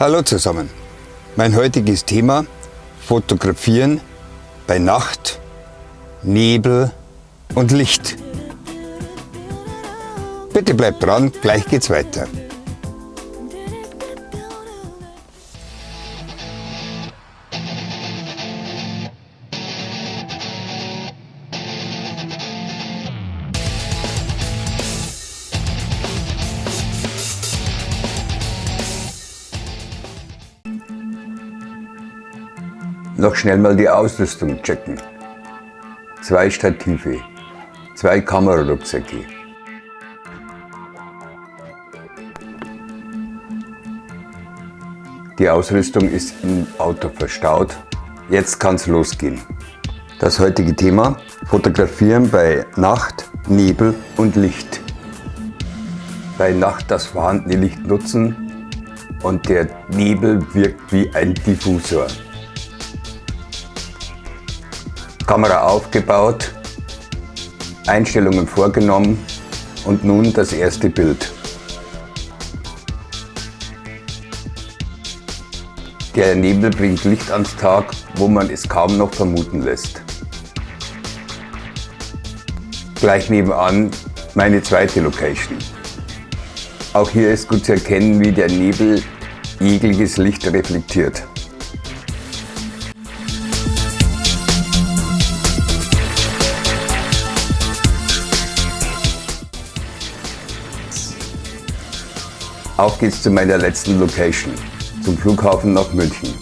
Hallo zusammen. Mein heutiges Thema Fotografieren bei Nacht, Nebel und Licht. Bitte bleibt dran, gleich geht's weiter. Noch schnell mal die Ausrüstung checken. Zwei Stative, zwei Kamerarucksäcke. Die Ausrüstung ist im Auto verstaut. Jetzt kann es losgehen. Das heutige Thema, Fotografieren bei Nacht, Nebel und Licht. Bei Nacht das vorhandene Licht nutzen und der Nebel wirkt wie ein Diffusor. Kamera aufgebaut, Einstellungen vorgenommen und nun das erste Bild. Der Nebel bringt Licht ans Tag, wo man es kaum noch vermuten lässt. Gleich nebenan meine zweite Location. Auch hier ist gut zu erkennen, wie der Nebel jegliches Licht reflektiert. Auf geht's zu meiner letzten Location, zum Flughafen nach München.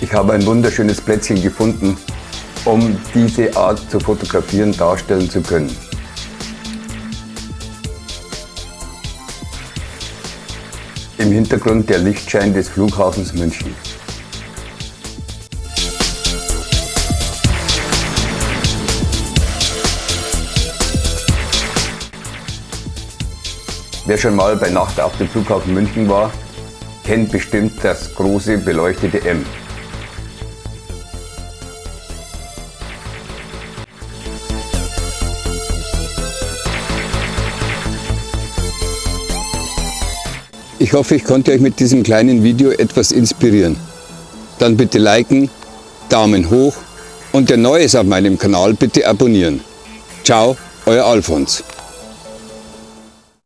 Ich habe ein wunderschönes Plätzchen gefunden, um diese Art zu fotografieren darstellen zu können. Im Hintergrund der Lichtschein des Flughafens München. Wer schon mal bei Nacht auf dem Flughafen München war, kennt bestimmt das große beleuchtete M. Ich hoffe, ich konnte euch mit diesem kleinen Video etwas inspirieren. Dann bitte liken, Daumen hoch und der Neue ist auf meinem Kanal bitte abonnieren. Ciao, euer Alfons.